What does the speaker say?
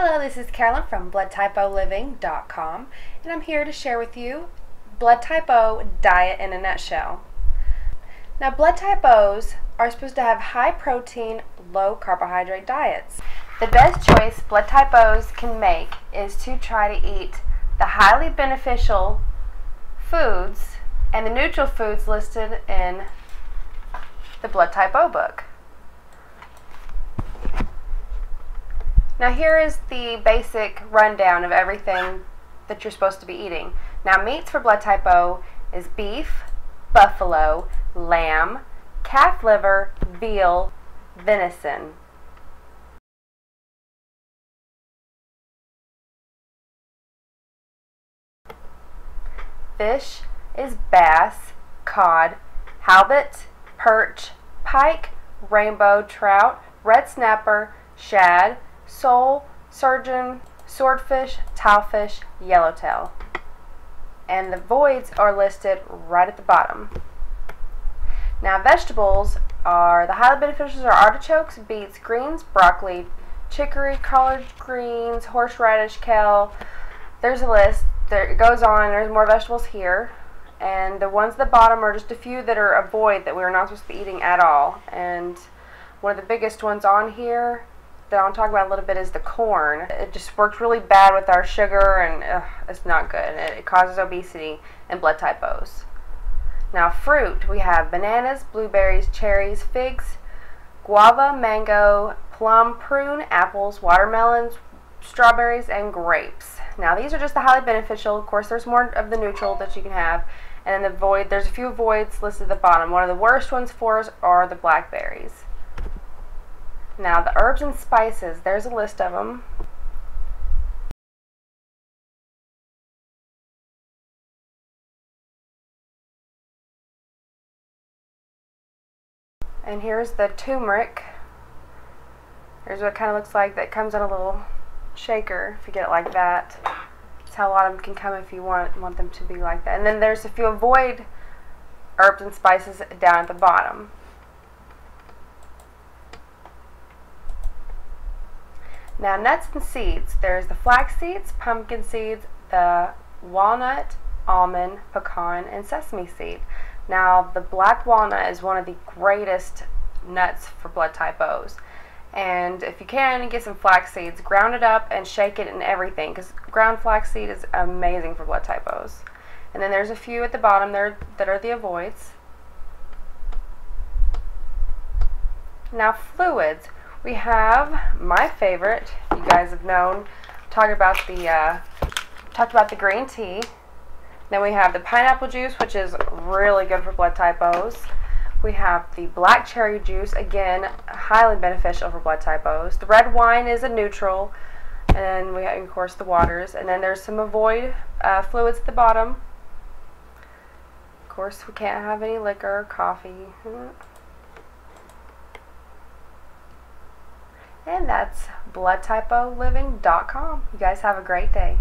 Hello, this is Carolyn from BloodTypeOLiving.com, and I'm here to share with you Blood Type O diet in a nutshell. Now, Blood Type O's are supposed to have high protein, low carbohydrate diets. The best choice Blood Type O's can make is to try to eat the highly beneficial foods and the neutral foods listed in the Blood Type O book. Now here is the basic rundown of everything that you're supposed to be eating. Now meats for blood type O is beef, buffalo, lamb, calf liver, veal, venison. Fish is bass, cod, halibut, perch, pike, rainbow trout, red snapper, shad, sole, sturgeon, swordfish, tilefish, yellowtail. And the voids are listed right at the bottom. Now vegetables are, the highly beneficial are artichokes, beets, greens, broccoli, chicory, collard greens, horseradish, kale. There's a list. There, it goes on. There's more vegetables here. And the ones at the bottom are just a few that are a void that we're not supposed to be eating at all. And one of the biggest ones on here that I'll talk about a little bit is the corn. It just works really bad with our sugar and it's not good. It, it causes obesity and blood type O's. Now fruit, we have bananas, blueberries, cherries, figs, guava, mango, plum, prune, apples, watermelons, strawberries, and grapes. Now these are just the highly beneficial. Of course, there's more of the neutral that you can have. And then the void, there's a few voids listed at the bottom. One of the worst ones for us are the blackberries. Now the herbs and spices, there's a list of them. And here's the turmeric. Here's what it kind of looks like. That comes in a little shaker if you get it like that. That's how a lot of them can come if you want want them to be like that. And then there's if you avoid herbs and spices down at the bottom. Now nuts and seeds, there's the flax seeds, pumpkin seeds, the walnut, almond, pecan, and sesame seed. Now the black walnut is one of the greatest nuts for blood type O's. And if you can, get some flax seeds, ground it up and shake it in everything because ground flax seed is amazing for blood type O's. And then there's a few at the bottom there that are the avoids. Now fluids we have my favorite. You guys have known. Talk about the uh, talked about the green tea. Then we have the pineapple juice, which is really good for blood type O's. We have the black cherry juice, again, highly beneficial for blood type O's. The red wine is a neutral. And we have, of course, the waters. And then there's some avoid uh, fluids at the bottom. Of course, we can't have any liquor or coffee. And that's bloodtypeoliving.com. You guys have a great day.